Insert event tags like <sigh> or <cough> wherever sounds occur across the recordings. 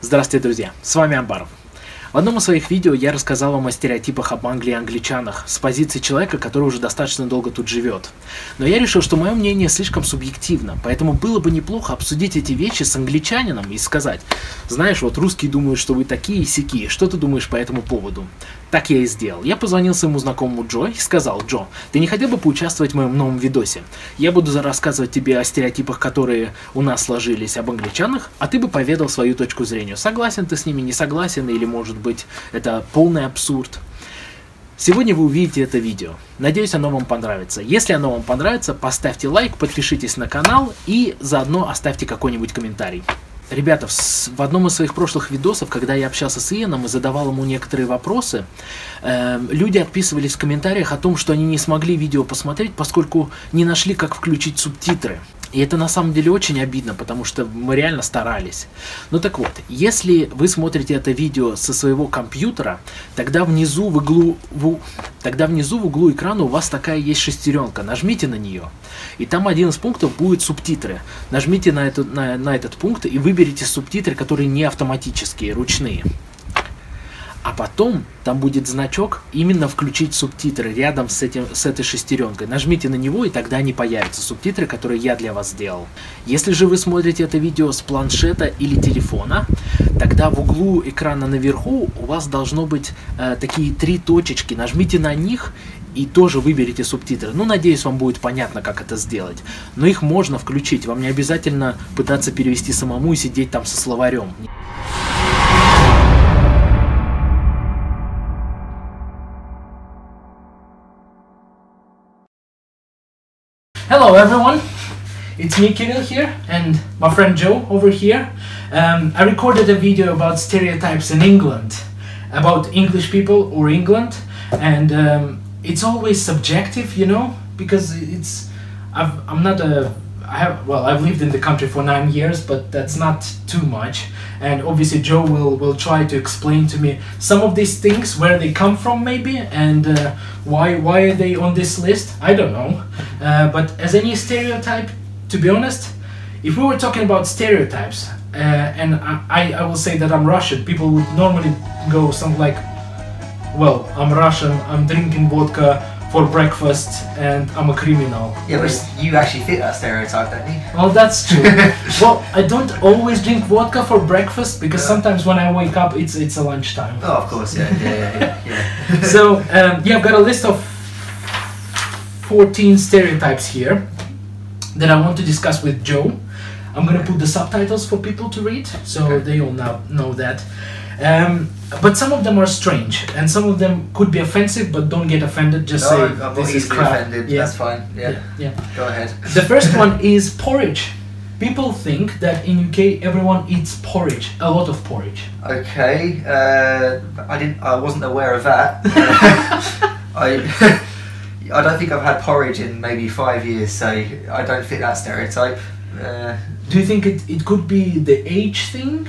Здравствуйте, друзья! С вами Амбаров. В одном из своих видео я рассказал вам о стереотипах об Англии и англичанах с позиции человека, который уже достаточно долго тут живет. Но я решил, что мое мнение слишком субъективно, поэтому было бы неплохо обсудить эти вещи с англичанином и сказать, знаешь, вот русские думают, что вы такие и сякие, что ты думаешь по этому поводу? Так я и сделал. Я позвонил своему знакомому Джо и сказал, Джо, ты не хотел бы поучаствовать в моем новом видосе? Я буду рассказывать тебе о стереотипах, которые у нас сложились об англичанах, а ты бы поведал свою точку зрения. Согласен ты с ними, не согласен, или может быть это полный абсурд. Сегодня вы увидите это видео. Надеюсь, оно вам понравится. Если оно вам понравится, поставьте лайк, подпишитесь на канал и заодно оставьте какой-нибудь комментарий. Ребята, в, одном из своих прошлых видосов, когда я общался с Иеном и задавал ему некоторые вопросы, э, люди отписывались в комментариях о том, что они не смогли видео посмотреть, поскольку не нашли, как включить субтитры. И это на самом деле очень обидно, потому что мы реально старались. Ну так вот, если вы смотрите это видео со своего компьютера, тогда внизу в углу, в, тогда внизу в углу экрана у вас такая есть шестеренка. Нажмите на нее. И там один из пунктов будет субтитры. Нажмите на, эту, на, на этот пункт и выберите субтитры, которые не автоматические, ручные. А потом там будет значок именно включить субтитры рядом с, этим, с этой шестеренкой. Нажмите на него, и тогда они появятся, субтитры, которые я для вас сделал. Если же вы смотрите это видео с планшета или телефона, тогда в углу экрана наверху у вас должно быть э, такие три точечки. Нажмите на них, и тоже выберите субтитры. Ну, надеюсь, вам будет понятно, как это сделать. Но их можно включить, вам не обязательно пытаться перевести самому и сидеть там со словарем. Everyone, it's me Kirill here and my friend Joe over here. Um, I recorded a video about stereotypes in England, about English people or England, and um, it's always subjective, you know, because it's I've, I'm not a I have well I've lived in the country for nine years, but that's not too much. And obviously Joe will will try to explain to me some of these things where they come from maybe and uh, why why are they on this list? I don't know. Uh, but as any stereotype, to be honest, if we were talking about stereotypes, uh, and I, I will say that I'm Russian, people would normally go something like well, I'm Russian, I'm drinking vodka for breakfast, and I'm a criminal. Yeah, but you actually fit that stereotype, don't you? Well, that's true. <laughs> well, I don't always drink vodka for breakfast because Yeah. sometimes when I wake up, it's it's a lunchtime. Oh, of course, yeah, yeah, yeah, yeah. <laughs> so um, yeah, I've got a list of 14 stereotypes here that I want to discuss with Joe. I'm gonna put the subtitles for people to read, so Okay. they all now know that. Um, but some of them are strange, and some of them could be offensive. But don't get offended. Just no, say I'm not this is crap. offended. Yeah. That's fine. Yeah. yeah, yeah. Go ahead. The first <laughs> one is porridge. People think that in UK everyone eats porridge, a lot of porridge. Okay. Uh, I didn't. I wasn't aware of that. <laughs> I. <laughs> I don't think I've had porridge in maybe five years, so I don't fit that stereotype. Uh, Do you think it, it could be the age thing?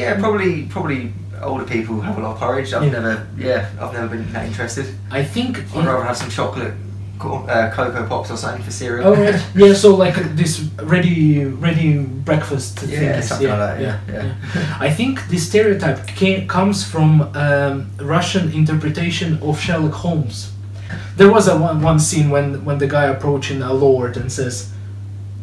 Yeah, probably probably older people have a lot of porridge. I've Yeah. never. Yeah, I've never been that interested. I think. I'd rather have some chocolate, co- uh, cocoa pops or something for cereal. Oh right, yeah. So like this ready, ready breakfast Yeah, things. something like that, yeah, yeah. I think this stereotype came, comes from um, Russian interpretation of Sherlock Holmes. There was a one, one scene when when the guy approaching a lord and says,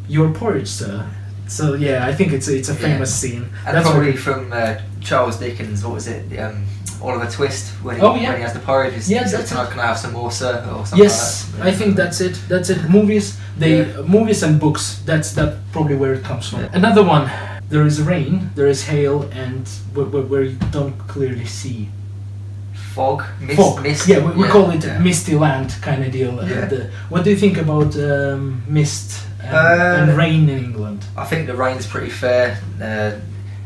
"Your porridge, sir." So yeah, I think it's a, it's a Yeah. famous scene. And That's probably from uh, Charles Dickens, what was it? Um, Oliver Twist when he, Oh, yeah. when he has the porridge. Yeah, he that's can, I, it. can I have some more, sir? Or something yes, like. I think that's it. That's it. Movies, they Yeah. movies and books. That's that probably where it comes from. Yeah. Another one. There is rain, there is hail, and where, where, where you don't clearly see. fog, mist, Fog. mist. Yeah, we, we call it yeah. misty land kind of deal. Uh, Yeah. the- what do you think about um, mist and, Uh, and rain in England? I think the rain's pretty fair. Uh,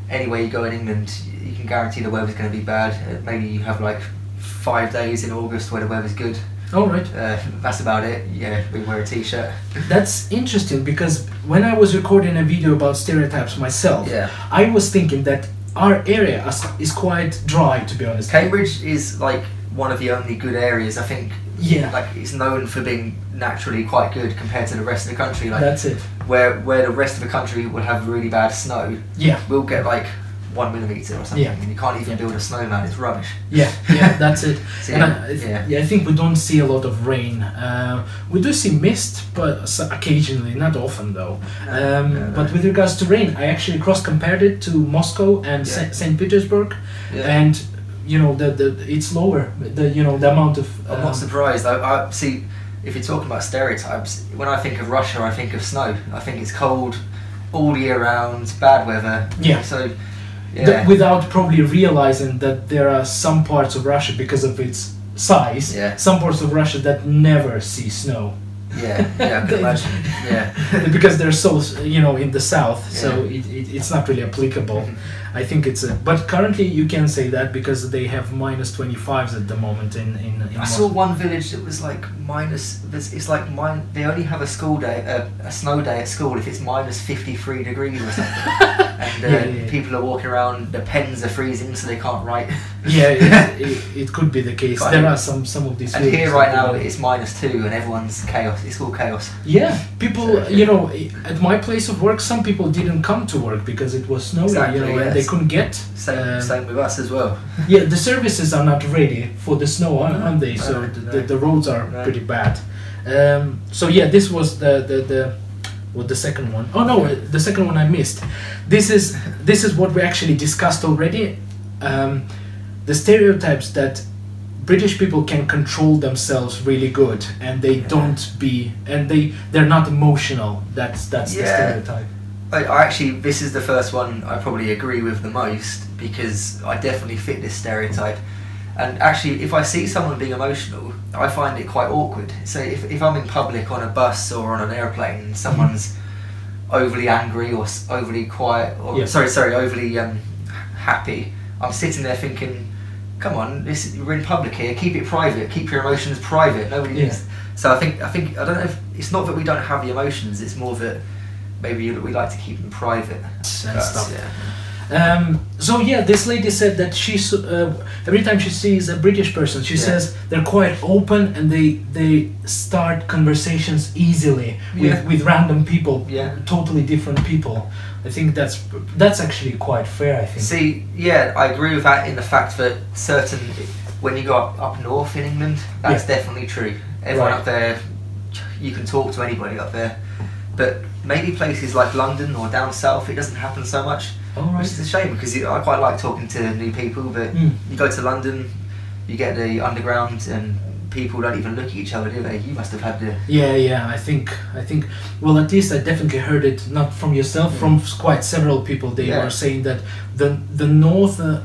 anywhere you go in England, you can guarantee the weather's going to be bad. Uh, maybe you have like five days in August where the weather's good. All right. Uh, that's about it. Yeah, we wear a t-shirt. That's interesting because when I was recording a video about stereotypes myself, Yeah. I was thinking that our area is, is quite dry, to be honest. Cambridge is like one of the only good areas. I think Yeah, like it's known for being naturally quite good compared to the rest of the country. Like that's it. where where the rest of the country will have really bad snow, Yeah, we'll get like one millimeter or something, Yeah. and you can't even Yeah. build a snowman. It's rubbish. Yeah, yeah, <laughs> that's it. So, and I, yeah, I yeah. yeah, I think we don't see a lot of rain. Uh, we do see mist, but occasionally, not often though. Um, no, no. But with regards to rain, I actually cross compared it to Moscow and. St. Petersburg, and you know the, the it's lower. The you know the amount of I'm um, not surprised. I, I see. If you're talking about stereotypes, when I think of Russia, I think of snow. I think it's cold all year round, bad weather. Yeah. So, yeah. without probably realizing that there are some parts of Russia because of its size, Yeah. some parts of Russia that never see snow. yeah, yeah, I can <laughs> imagine. Yeah. because they're so you know in the south so it, it, it's not really applicable Mhm. I think it's a, but currently you can say that because they have minus 25s at the moment in in, in I saw one village that was like minus. It's it's like mine. They only have a school day, a, a snow day at school if it's minus fifty three degrees or something. <laughs> and uh, Yeah, yeah, yeah. people are walking around. The pens are freezing, so they can't write. <laughs> yeah <laughs> it, it, it could be the case Got there it. are some some of these And here right now that. it's minus two, and everyone's chaos. It's all chaos. yeah people So- you know at my place of work some people didn't come to work because it was snowy Exactly, you know and they. Couldn't get Same um, same with us as well. Yeah, the services are not ready for the snow, aren't aren't they? So No, the, no. the, the roads are No. pretty bad. Um, so yeah, this was the the the what the second one. Oh no, uh, the second one I missed. This is this is what we actually discussed already. Um, the stereotypes that British people can control themselves really good, and they Yeah. don't be, and they they're not emotional. That's that's the stereotype. I, I actually, this is the first one I probably agree with the most because I definitely fit this stereotype. And actually, if I see someone being emotional, I find it quite awkward. So if, if I'm in public on a bus or on an airplane, and someone's overly angry or overly quiet, or Yeah. sorry, sorry, overly um, happy, I'm sitting there thinking, "Come on, this we're in public here. Keep it private. Keep your emotions private. Nobody Yeah. needs." So I think I think I don't know if it's not that we don't have the emotions. It's more that maybe we like to keep them private. And stuff. yeah. Um, so yeah, this lady said that she's uh, every time she sees a British person, she Yeah. says they're quite open and they they start conversations easily with, Yeah. with random people, Yeah. totally different people. I think that's that's actually quite fair. I think. See, yeah, I agree with that in the fact that certain when you go up, up north in England, that's Yeah. definitely true. Everyone Right. up there, you can talk to anybody up there. But maybe places like London or down south, it doesn't happen so much. All Which is a shame because you, I quite like talking to new people. But Mm. you go to London, you get the underground, and people don't even look at each other, do they? You must have had the Yeah, yeah. I think I think. Well, at least I definitely heard it not from yourself, Mm. from quite several people. They Yeah. were saying that the the north, uh,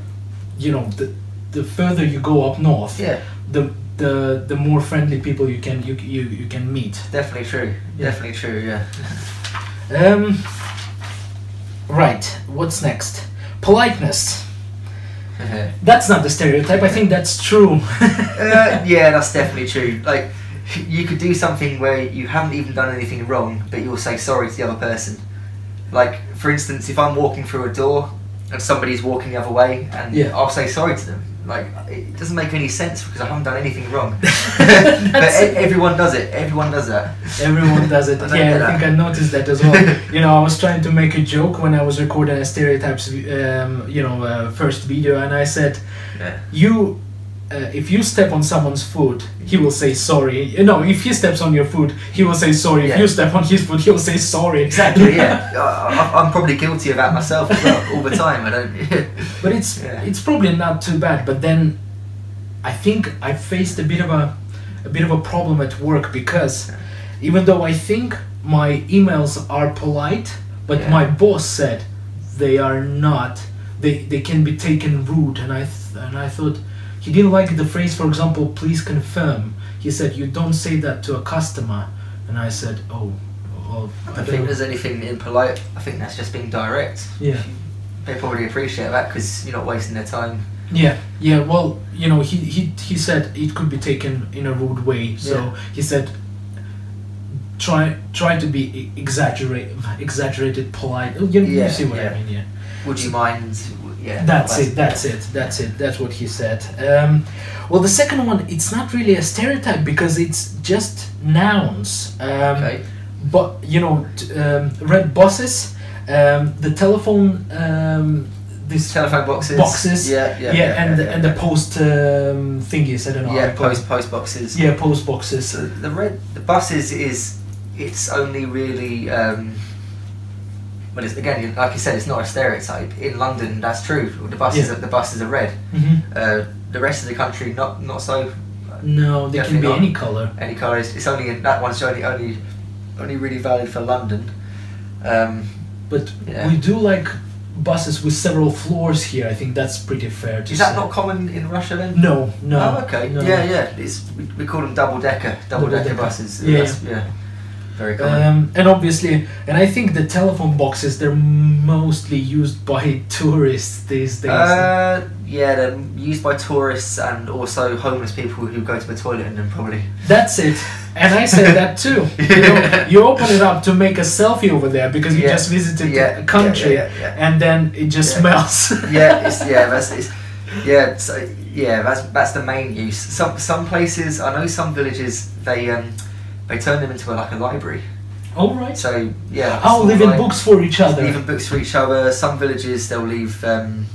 you know, the the further you go up north, yeah, the the the more friendly people you can you you, you can meet. definitely true. Yeah. Definitely true. Yeah. Um. Right. What's next? Politeness. <laughs> That's not the stereotype. I think that's true. uh, yeah, that's definitely true. Like, you could do something where you haven't even done anything wrong, but you'll say sorry to the other person. Like, for instance, if I'm walking through a door and somebody's walking the other way, and Yeah. I'll say sorry to them. Like, it doesn't make any sense because I haven't done anything wrong. <laughs> but e- everyone does it. Everyone does that. Everyone does it. <laughs> I yeah, I think I noticed that as well. <laughs> you know, I was trying to make a joke when I was recording a stereotypes, um, you know, uh, first video, and I said, Yeah. "You, uh, if you step on someone's foot, he will say sorry. You know, if he steps on your foot, he will say sorry. If you step on his foot, he'll say sorry. Exactly. Yeah. <laughs> I, I'm probably guilty of that myself as well all the time. I don't. <laughs> but it's Yeah. it's probably not too bad. But then, I think I faced a bit of a a bit of a problem at work because even though I think my emails are polite, but Yeah. my boss said they are not. They they can be taken rude, and I th- and I thought he didn't like the phrase. For example, please confirm. He said you don't say that to a customer, and I said, oh, well, I I don't think there's anything impolite. I think that's just being direct. Yeah. They probably appreciate that because you're not wasting their time. Yeah, yeah. Well, you know, he he he said it could be taken in a rude way. So Yeah. he said, try try to be exaggerate exaggerated polite. Oh, You, Yeah, you see what yeah. I mean? Yeah. Would you mind? Yeah. That's it. That's it. That's it. That's what he said. Um, well, the second one, it's not really a stereotype because it's just nouns. Um, Okay. but you know, t- um, red buses, um, the telephone, um, these Telephone boxes. boxes. Yeah, yeah. yeah, and yeah, the, and the post um, thingies. I don't know. yeah, post post boxes. Yeah, post boxes. So the red the buses is it's only really well it's again like you said it's not a stereotype in London that's true the buses Yeah. are, the buses are red hmm uh, the rest of the country not not so No, they can be not. any color. any colours it's only that one's only only only really valid for London um, But Yeah. we do like buses with several floors here. I think that's pretty fair to is that say. not common in Russia then No, no. oh, okay no. yeah yeah it's we, we call them double decker double decker buses Yeah. Yeah very common Um, and obviously, and I think the telephone boxes they're mostly used by <laughs> tourists these days. Uh, yeah, they're used by tourists and also homeless people who go to the toilet in them, probably. That's it. And I said that too. <laughs> You, know, you open it up to make a selfie over there because you Yeah. just visited Yeah, a country, yeah, and then it just smells. <laughs> yeah, it's, yeah, that's it's, yeah, so, yeah, that's that's the main use. Some some places, I know some villages, they um they turn them into a, like a library. All right. So yeah, Oh, leaving li- books for each other. leaving books for each other. Some villages they'll leave. Um,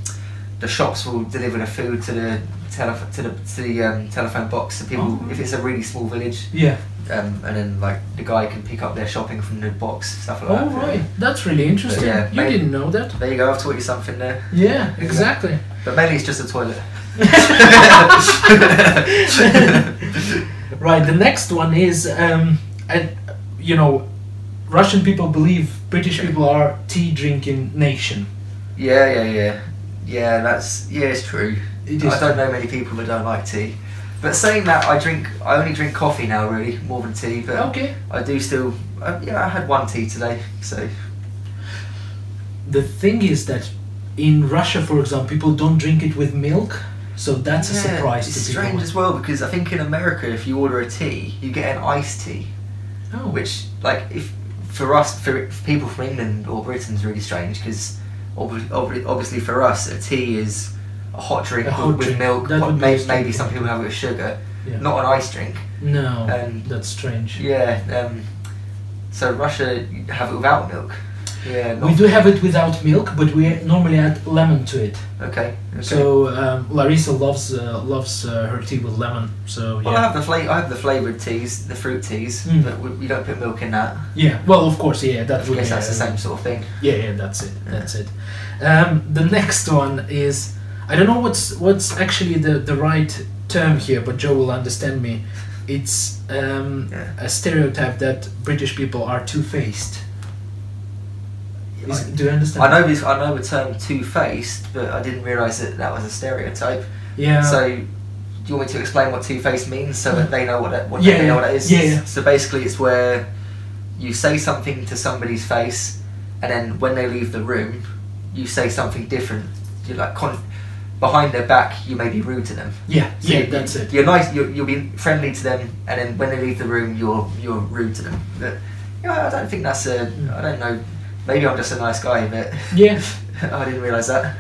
the shops will deliver the food to the telephone to the to the um, telephone box. So people, Oh. if it's a really small village, Yeah. um, and then like the guy can pick up their shopping from the box, stuff like All that. right. That's really interesting. yeah, you maybe- didn't know that. There you go. I've taught you something there. Yeah, exactly. But mainly it's just a toilet. <laughs> right. The next one is, um, and you know, Russian people believe British people are tea drinking nation. Yeah, yeah, yeah, yeah. That's yeah, it's true. It I don't know many people that don't like tea. But saying that, I drink. I only drink coffee now, really, more than tea. But Okay. I do still. Uh, yeah, I had one tea today. So The thing is that in Russia, for example, people don't drink it with milk, so that's a surprise It's to people. strange as well because I think in America, if you order a tea, you get an iced tea. Oh. which like if for us for, for people from England or Britain is really strange because obvi- obvi- obviously for us a tea is a hot drink A with, hot with drink. milk That what- may, maybe some people have it with sugar Yeah. not an ice drink No, Um, that's strange. yeah um, so Russia have it without milk yeah We do have it without milk, but we normally add lemon to it. okay, okay. So um, Larissa loves uh, loves uh, her tea with lemon. So well, I have the fla- I have the flavoured teas, the fruit teas, Mm. but we, don't put milk in that. yeah. Well, of course, yeah. That I would guess that's the uh, same sort of thing. Yeah, yeah, that's it. That's it. Um, the next one is I don't know what's what's actually the the right term here, but Joe will understand me. It's um, Yeah. a stereotype that British people are two faced. Do you understand? I know this. I know the term two-faced, but I didn't realise that that was a stereotype. Yeah. So, do you want me to explain what two-faced means so that they know what that, what Yeah, they know what that is? yeah, yeah. So basically, it's where you say something to somebody's face, and then when they leave the room, you say something different. You like con- behind their back, you may be rude to them. yeah, So yeah, you- that's it. You're nice. You're, you'll be friendly to them, and then when they leave the room, you're you're rude to them. But yeah, I don't think that's a. I don't know. Maybe I'm just a nice guy, but Yeah. <laughs> I didn't realise that.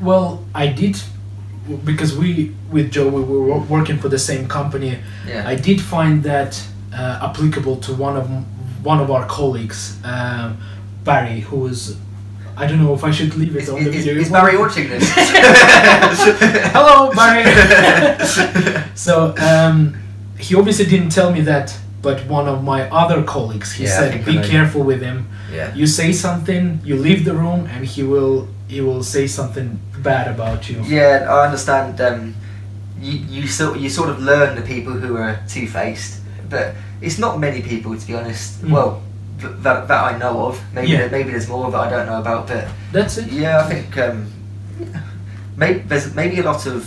Well, I did because we with Joe we were working for the same company. Yeah. I did find that uh, applicable to one of one of our colleagues, um, Barry, who was. I don't know if I should leave it Is, on the is, video. is Barry watching this? <laughs> Hello, Barry. <laughs> so um, he obviously didn't tell me that, but one of my other colleagues, he Yeah, said, I "Be careful with him. yeah. You say something, you leave the room, and he will he will say something bad about you." Yeah, I understand. Um, you you sort you sort of learn the people who are two faced, but it's not many people to be honest. Mm. Well, that that I know of. Maybe Yeah. there, maybe there's more that I don't know about, but That's it. yeah, I think um, maybe there's maybe a lot of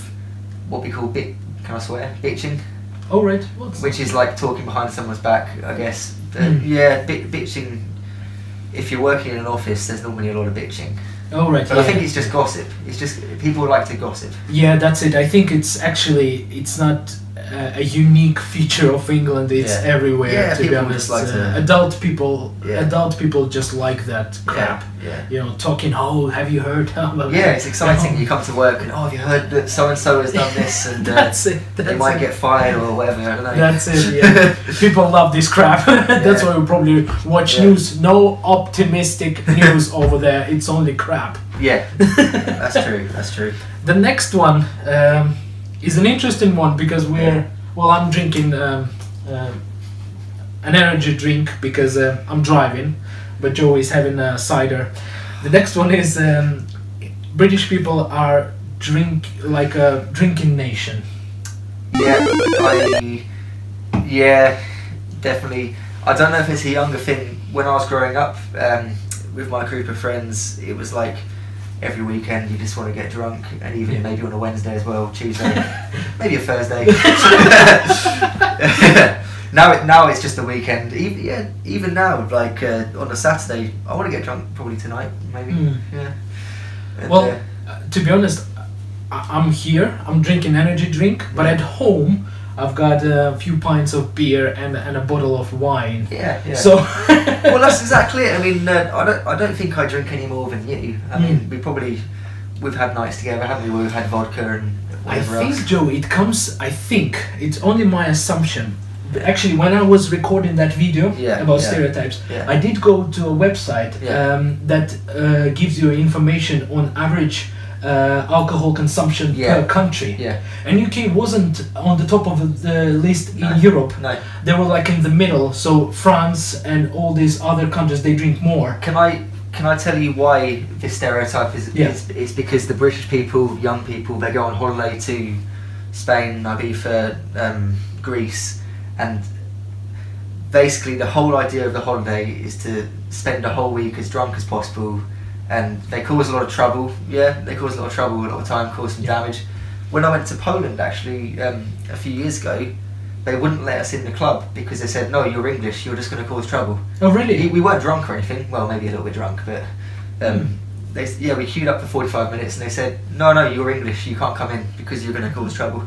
what we call bit. Can I swear? Bitching, All right. What's which is like talking behind someone's back, I guess. But Mm. yeah, bit, bitching. If you're working in an office, there's normally a lot of bitching. All right. But yeah. I think it's just gossip. It's just people like to gossip. Yeah, that's it. I think it's actually it's not a unique feature of England. It's Yeah. everywhere. Yeah, to be honest, like Uh, adult people, Yeah. adult people just like that crap. Yeah. You know, talking. Oh, have you heard? <laughs> Yeah, it's exciting. You come to work and oh, have you heard that so and so has done this <laughs> and uh, that's it. That's they might it. get fired or whatever. I. That's it. Yeah, <laughs> people love this crap. that's why we probably watch news. No optimistic news over there. It's only crap. Yeah, that's true. That's true. The next one um, is an interesting one because we're well. I'm drinking um, um an energy drink because uh, I'm driving, but Joe is having a cider. The next one is um, British people are drink like a drinking nation. Yeah, I, yeah, definitely. I don't know if it's a younger thing. When I was growing up um, with my group of friends, it was like every weekend you just want to get drunk, and even Yeah. maybe on a Wednesday as well, Tuesday, <laughs> maybe a Thursday. <laughs> now, it, now it's just a weekend. Even, yeah, even now, like uh, on a Saturday, I want to get drunk probably tonight, maybe. Mm. Yeah. And, Well, uh, uh, to be honest, I- I'm here. I'm drinking energy drink, but at home I've got a few pints of beer and, and a bottle of wine. yeah, yeah. So <laughs> well, that's exactly it. I mean, uh, I don't, I don't think I drink any more than you. I mean, Mm. we probably, we've had nights together, haven't we? Where we've had vodka and whatever I think, else. Joe, it comes. I think it's only my assumption. Actually, when I was recording that video Yeah, about yeah. stereotypes, Yeah. I did go to a website um, that uh, gives you information on average uh, alcohol consumption Yeah. per country. Yeah. And UK wasn't on the top of the list No. in Europe. No. They were like in the middle. So France and all these other countries they drink more. Can I can I tell you why this stereotype is? Yeah. is It's because the British people, young people, they go on holiday to Spain, Ibiza, um, Greece, and basically the whole idea of the holiday is to spend a whole week as drunk as possible, and they cause a lot of trouble. Yeah, they cause a lot of trouble, a lot of time, cause some Yeah. damage. When I went to Poland actually um, a few years ago, they wouldn't let us in the club because they said, "No, you're English. You're just going to cause trouble." Oh really? we weren't drunk or anything. Well, maybe a little bit drunk, but um, Hmm. they yeah we queued up for forty five minutes and they said no no you're English you can't come in because you're going to cause trouble.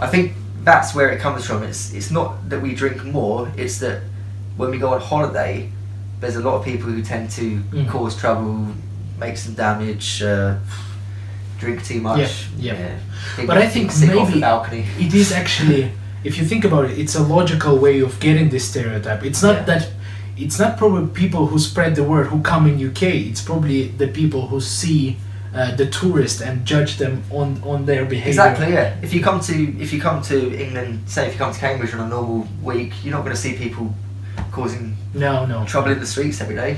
I think that's where it comes from. It's it's not that we drink more. It's that when we go on holiday, there's a lot of people who tend to Mm. cause trouble, make some damage, uh, drink too much. Yeah, yeah. think- But I think sink off the maybe- balcony. It is actually, if you think about it, it's a logical way of getting this stereotype. It's not Yeah. that. It's not probably people who spread the word who come in UK. It's probably the people who see uh, the tourist and judge them on on their behavior. Exactly, yeah. If you come to if you come to England, say if you come to Cambridge on a normal week, you're not going to see people causing No, no. trouble in the streets every day.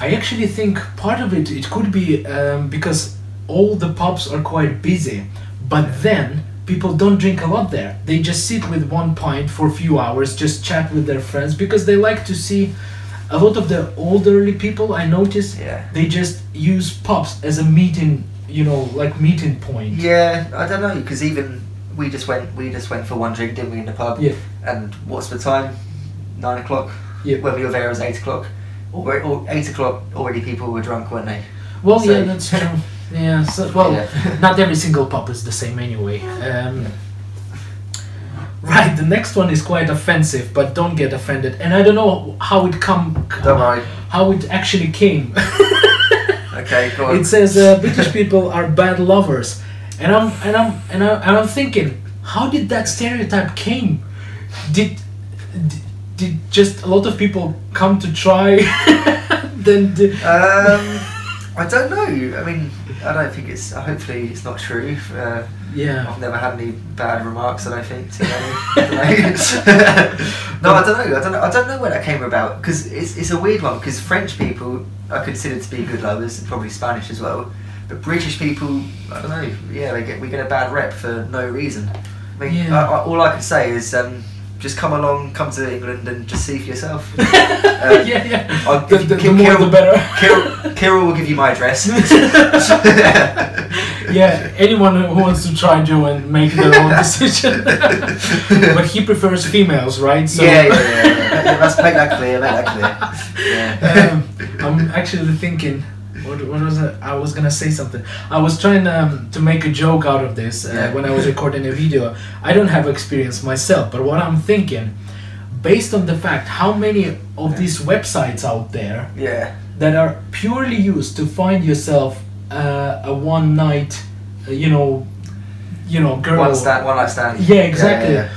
I actually think part of it it could be um, because all the pubs are quite busy, but then people don't drink a lot there. They just sit with one pint for a few hours, just chat with their friends because they like to see. A lot of the elderly people I notice Yeah. they just use pubs as a meeting, you know, like meeting point. Yeah, I don't know because even we just went we just went for one drink, didn't we, in the pub? Yeah. And what's the time? Nine o'clock. Yeah. When we were there, it was eight o'clock. Or, or eight o'clock already. People were drunk, weren't they? Well, So- yeah, that's true. Yeah, so, well, <laughs> Yeah. not every single pub is the same anyway. Um, Right, the next one is quite offensive, but don't get offended. And I don't know how it come, Don't worry. how it actually came. <laughs> Okay, go on. it says uh, British people are bad lovers, and I'm and I'm and, I, and I'm thinking, how did that stereotype came? Did, did just a lot of people come to try? <laughs> then did, Um, I don't know. I mean, I don't think it's. Hopefully, it's not true. Uh, yeah. I've never had any bad remarks. That I don't think. To <laughs> any. <laughs> no, I don't know. I don't know. I don't know where that came about because it's, it's a weird one. Because French people are considered to be good lovers, and probably Spanish as well. But British people, I don't know. Yeah, they get we get a bad rep for no reason. I mean, Yeah. I, I, all I can say is um, just come along, come to England, and just see for yourself. Uh, <laughs> yeah, yeah. I'll The, give- the, the Kirill- more the better. Kirill, <laughs> Kirill will give you my address. <laughs> yeah, anyone who wants to try Joe and make their own decision. but he prefers females, right? So yeah, yeah, yeah, yeah. yeah. Let's make that clear. Make that clear. Yeah. um, I'm actually thinking. What, what was it? I was gonna say something. I was trying um, to make a joke out of this uh, Yeah. when I was recording a video. I don't have experience myself, but what I'm thinking, based on the fact how many of these websites out there yeah. that are purely used to find yourself uh, a one night, uh, you know, you know, girl. One stand, one night stand. Yeah, exactly. Yeah,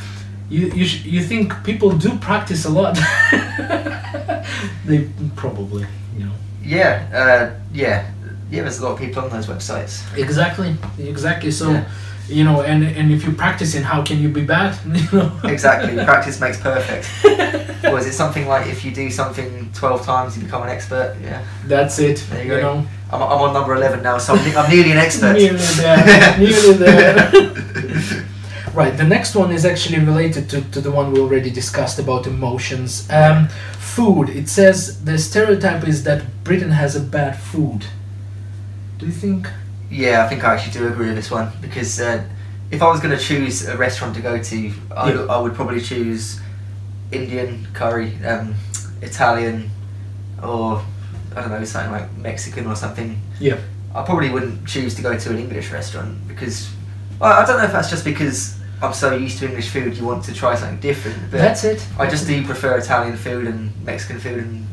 You you sh- you think people do practice a lot? <laughs> they probably, you know. Yeah. Yeah, uh, yeah. yeah, there's a lot of people on those websites. Exactly, exactly. So, Yeah. you know, and and if you're practicing, how can you be bad? <laughs> You know. Exactly, <laughs> practice makes perfect. <laughs> or is it something like if you do something 12 times, you become an expert? Yeah. That's it. There you you go. know. I'm, I'm on number 11 now, so I'm, I'm nearly an expert. Nearly there. nearly there. right. The next one is actually related to, to the one we already discussed about emotions. Um, food. It says the stereotype is that Britain has a bad food. Do you think? Yeah, I think I actually do agree with this one because uh, if I was going to choose a restaurant to go to, I, Yeah. I would probably choose Indian curry, um, Italian, or I don't know, something like Mexican or something. Yeah. I probably wouldn't choose to go to an English restaurant because I, I don't know if that's just because I'm so used to English food. You want to try something different, but That's it. I just do prefer Italian food and Mexican food, and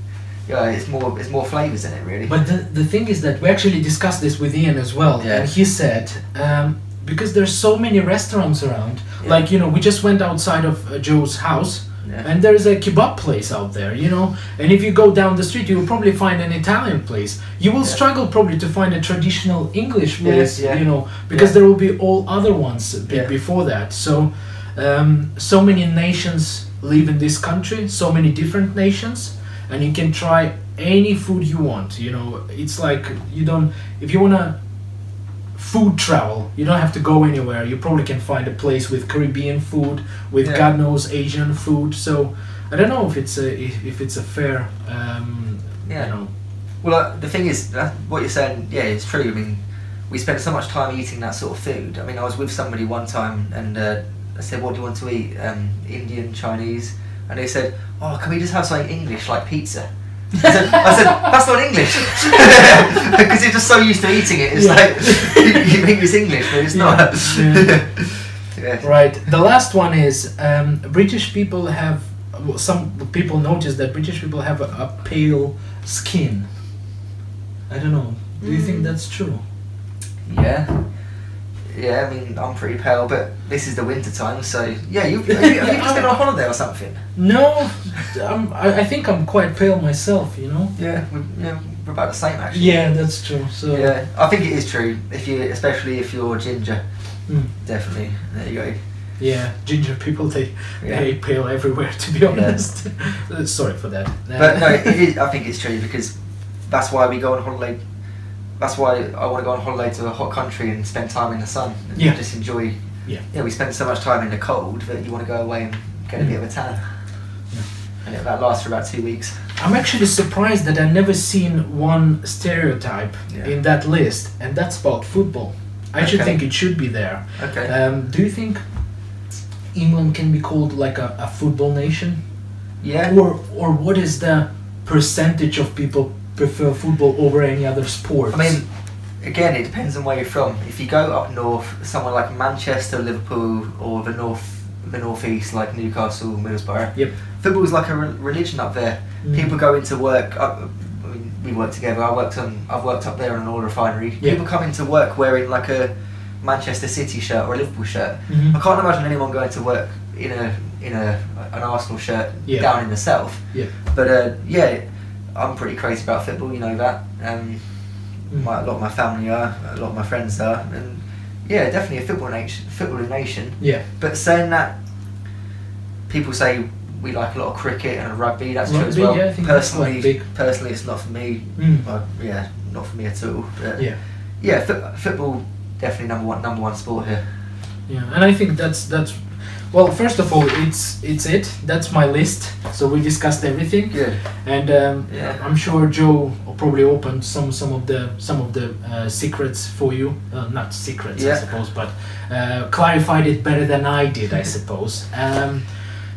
yeah, it's more it's more flavors in it really. But the, the thing is that we actually discussed this with Ian as well, Yeah. and he said um, because there's so many restaurants around, Yeah. like you know, we just went outside of uh, Joe's house, Yeah. and there's a kebab place out there, you know, and if you go down the street, you will probably find an Italian place. You will Yeah. struggle probably to find a traditional English place, yeah. you know, because there will be all other ones before that. So, um, so many nations live in this country, so many different nations, and you can try any food you want. You know, it's like you don't if you wanna food travel, you don't have to go anywhere. You probably can find a place with Caribbean food, with Yeah. God knows Asian food. So I don't know if it's a if, if it's a fair, um, Yeah. you know, Well, uh, the thing is, that, what you're saying, yeah, it's true. I mean, we spend so much time eating that sort of food. I mean, I was with somebody one time and uh, I said, "What do you want to eat? Um, Indian, Chinese?" And they said, "Oh, can we just have something English like pizza?" I said, I said "That's not English," <laughs> because you're just so used to eating it. It's Yeah. like you, <laughs> you think it's English, but it's Yeah, not. yeah. <laughs> yeah. Right. The last one is um, British people have. Well, some people notice that British people have a, a pale skin. I don't know. Do you think Mm. that's true? Yeah. Yeah, I mean, I'm pretty pale, but this is the winter time, so yeah. You, have you, have you <laughs> just been on holiday or something? No, I'm, I, I think I'm quite pale myself. You know. Yeah, we're, yeah, we're about the same actually. Yeah, that's true. So Yeah, I think it is true. If you, especially if you're ginger, Mm. definitely. There you go. yeah, ginger people they Yeah. they pale everywhere. To be honest, Uh, <laughs> sorry for that. But no, it is, I think it's true because that's why we go on holiday. That's why I want to go on holiday to a hot country and spend time in the sun. And Yeah. Just enjoy. Yeah. Yeah, we spend so much time in the cold that you want to go away and get a bit of a tan. Yeah. And it, that lasts for about two weeks. I'm actually surprised that I've never seen one stereotype Yeah. in that list, and that's about football. I should think it should be there. Okay. Um, do you think England can be called like a, a football nation? yeah. Or or what is the percentage of people prefer football over any other sport? I mean, again, it depends on where you're from. If you go up north, somewhere like Manchester, Liverpool, or the north, the northeast, like Newcastle, Middlesbrough, Yep. Football is like a re- religion up there. Mm. People go into work. I mean, we work together. I worked on. I've worked up there in an oil refinery. People come into work wearing like a Manchester City shirt or a Liverpool shirt. Mhm. I can't imagine anyone going to work in a in a an Arsenal shirt Yeah. down in the south. Yeah. But uh, yeah, I'm pretty crazy about football. You know that. Um, Mm. my, a lot of my family are, a lot of my friends are, and yeah, definitely a football nation. Football nation. Yeah. But saying that, people say we like a lot of cricket and rugby. That's true as well. yeah, I think that's quite personally, big. personally, it's not for me. Mm. Yeah, not for me at all. But Yeah. yeah, fo- football definitely number one, number one sport here. Yeah, and I think that's that's well. First of all, it's it's it. That's my list. So we discussed everything, Good. and um, Yeah. I'm sure Joe probably opened some some of the some of the uh, secrets for you. Uh, not secrets, I suppose, but uh, clarified it better than I did, I <laughs> suppose. Um,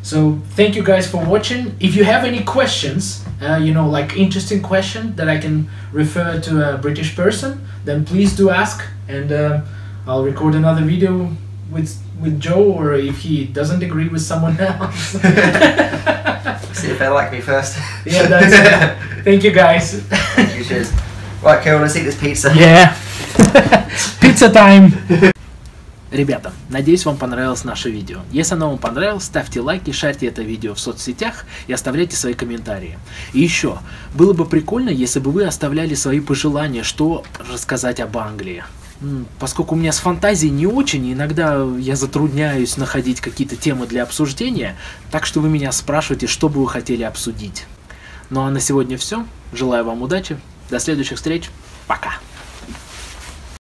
so thank you guys for watching. If you have any questions, uh, you know, like interesting question that I can refer to a British person, then please do ask, and uh, I'll record another video with with Joe, or if he doesn't agree with someone else. See if they like me first. yeah, that's it. Thank you guys. Thank you, cheers. Right, Carol, let's eat this pizza. Yeah. <laughs> Pizza time. Ребята, надеюсь вам понравилось наше видео. Если оно вам понравилось, ставьте лайки, шарьте это видео в соцсетях и оставляйте свои комментарии. И еще, было бы прикольно, если бы вы оставляли свои пожелания, что рассказать об Англии. Поскольку у меня с фантазией не очень, иногда я затрудняюсь находить какие-то темы для обсуждения, так что вы меня спрашиваете, что бы вы хотели обсудить. Ну а на сегодня все. Желаю вам удачи. До следующих встреч.